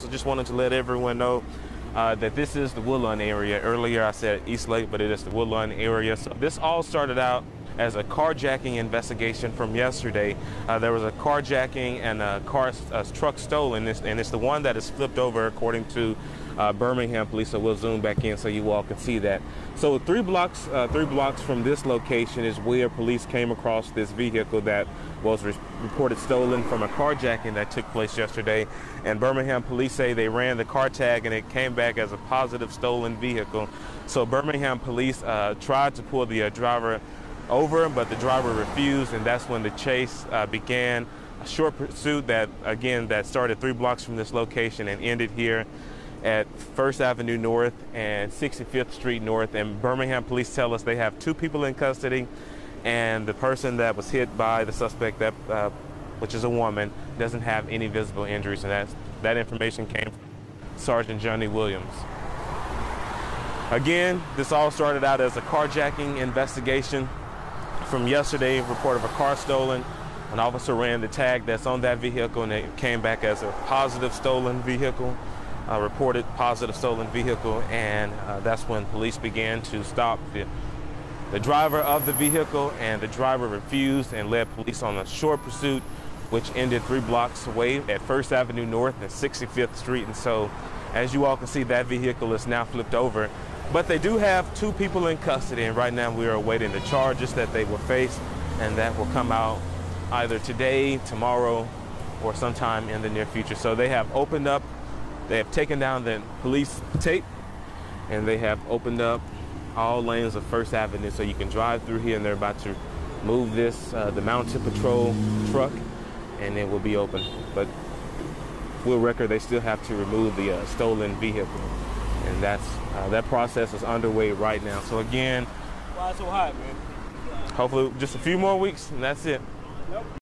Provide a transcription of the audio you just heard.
So just wanted to let everyone know uh, that this is the Woodlawn area. Earlier I said East Lake, but it is the Woodlawn area. So this all started out as a carjacking investigation from yesterday. Uh, there was a carjacking and a car a truck stolen, and it's the one that is flipped over according to uh, Birmingham police. So we'll zoom back in so you all can see that. So three blocks, uh, three blocks from this location is where police came across this vehicle that was re reported stolen from a carjacking that took place yesterday. And Birmingham police say they ran the car tag and it came back as a positive stolen vehicle. So Birmingham police uh, tried to pull the uh, driver over, but the driver refused, and that's when the chase uh, began. A short pursuit that, again, that started three blocks from this location and ended here at First Avenue North and 65th Street North. And Birmingham police tell us they have two people in custody, and the person that was hit by the suspect, that uh, which is a woman, doesn't have any visible injuries, and that's, that information came from Sergeant Johnny Williams. Again, this all started out as a carjacking investigation. From yesterday, report of a car stolen. An officer ran the tag that's on that vehicle, and it came back as a positive stolen vehicle uh, reported positive stolen vehicle, and uh, that's when police began to stop the, the driver of the vehicle, and the driver refused and led police on a short pursuit, which ended three blocks away at First Avenue North and 65th Street. And so, as you all can see, that vehicle is now flipped over. But they do have two people in custody, and right now we are awaiting the charges that they will face, and that will come out either today, tomorrow, or sometime in the near future. So they have opened up they have taken down the police tape and they have opened up all lanes of First Avenue so you can drive through here and they're about to move this, uh, the mounted patrol truck, and it will be open. But will record they still have to remove the uh, stolen vehicle. And that's uh, that process is underway right now. So again, why so hot, man? Hopefully just a few more weeks and that's it.